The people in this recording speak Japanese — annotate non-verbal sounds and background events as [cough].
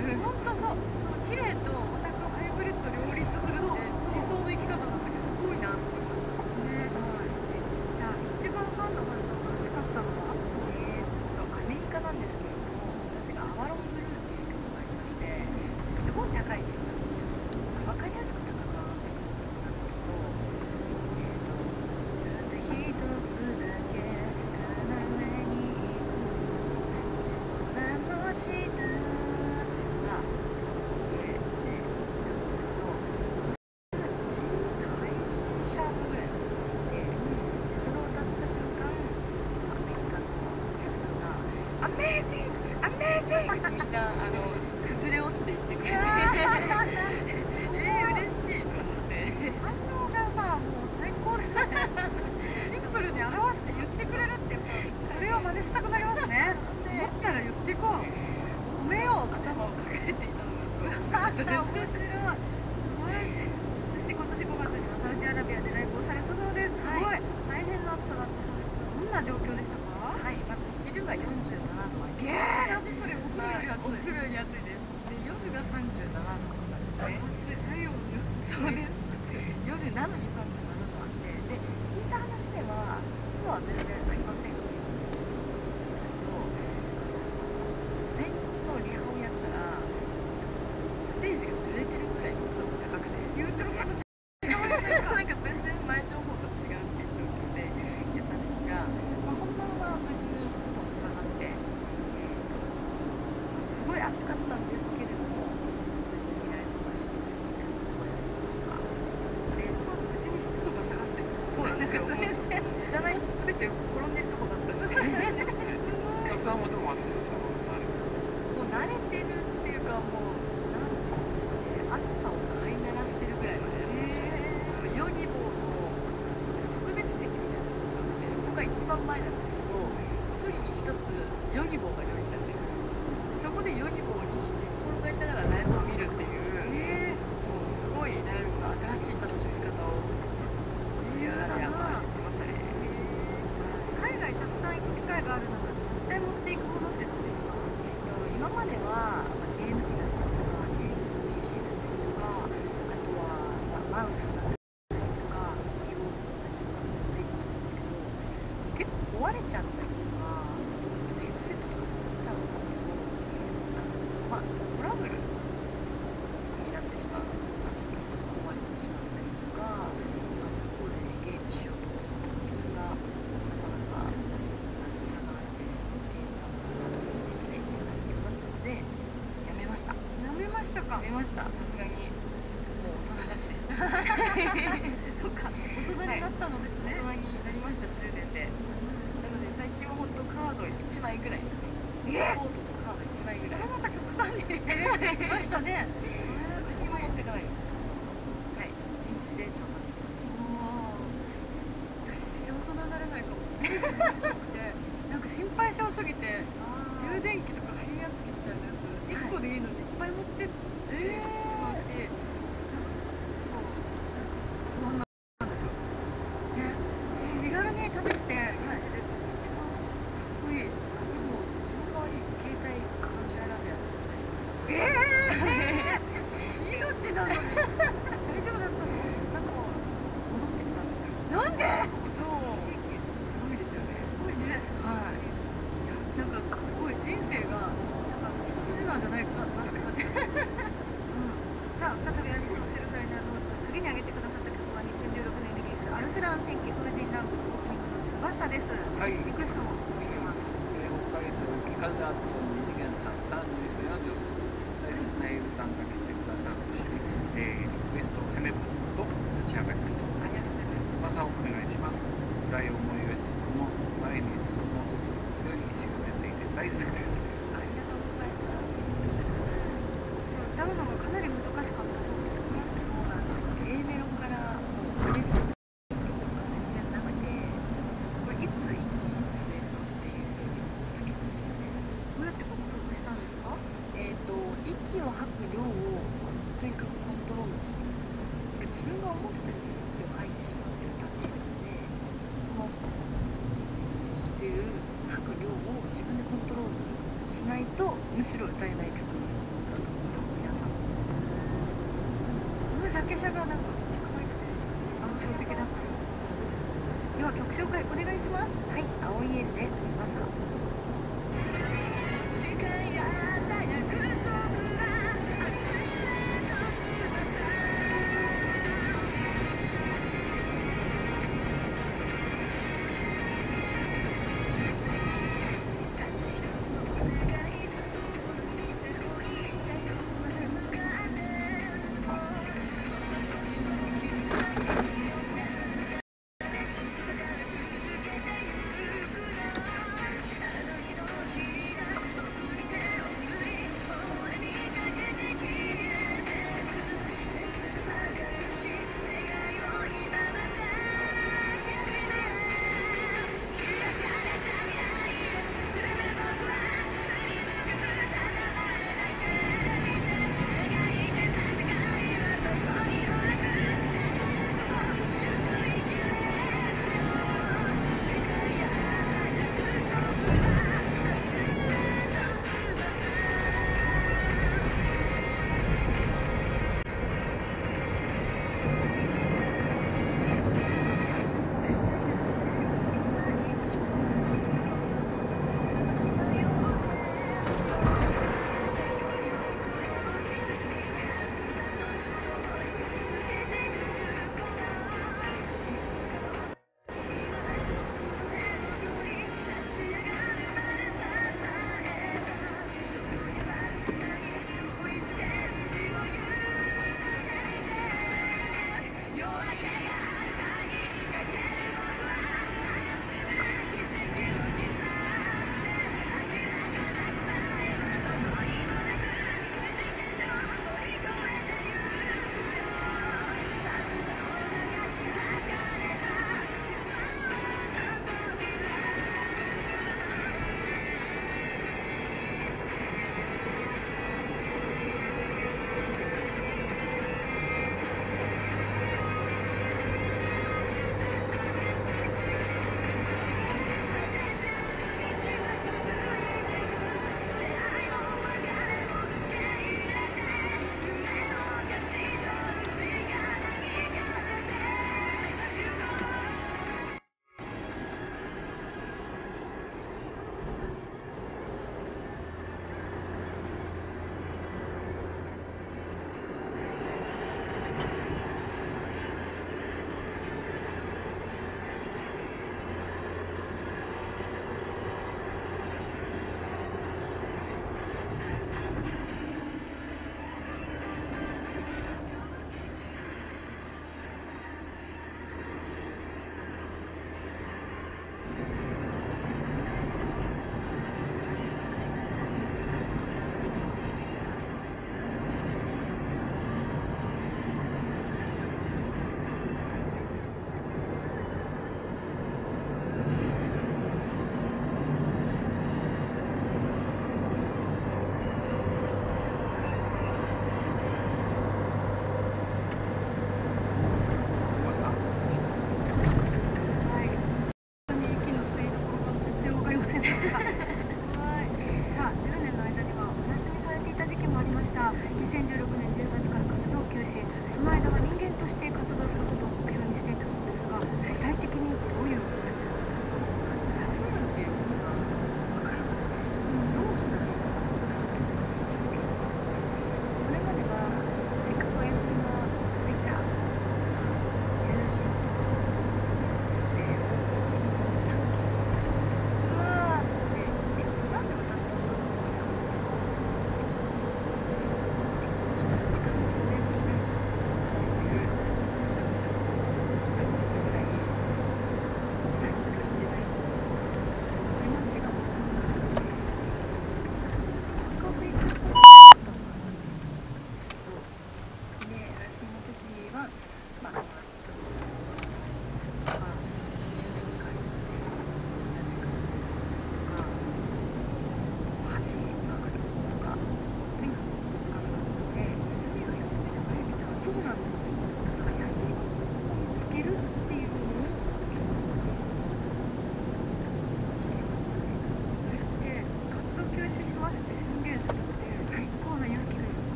Yeah. [laughs] みんなあの崩れ落ちていってくれてえー、嬉しいと思って反応がまあもう最高ですねシンプルに表して言ってくれるってこれを真似したくなりますね思ったら言ってこう褒めようと頭をかけていたのがす、ごい状況でしたかはいまず昼が40 Thank you. そうなんですよ。じゃないと全て転んでるとこだったんでお客さんももう慣れてるっていうかもう枚ぐらい。え？ー、コートとカード1枚ぐらい。それまた極端に。ましたね。い思いを進む前に進もうとする強い意志が出ていて大好きですありがとうございます。歌うのがかなり難しかったそうですね。A メロからもうクリスとかじゃなくて、これいつ息吸えるのっていう叫びでしたね。どうやって克服したんですか？えっ、と息を吐く量をとにかくコントロールする。自分が思ってたより息を吐いてしまって歌っているので、そのっていう吐く量を自分でコントロールしないと歌えない曲だと思います皆さんこのジャケ写がなんかめっちゃ可愛くて印象的だった。よでは曲紹介お願いします。はい。青いエルで「す」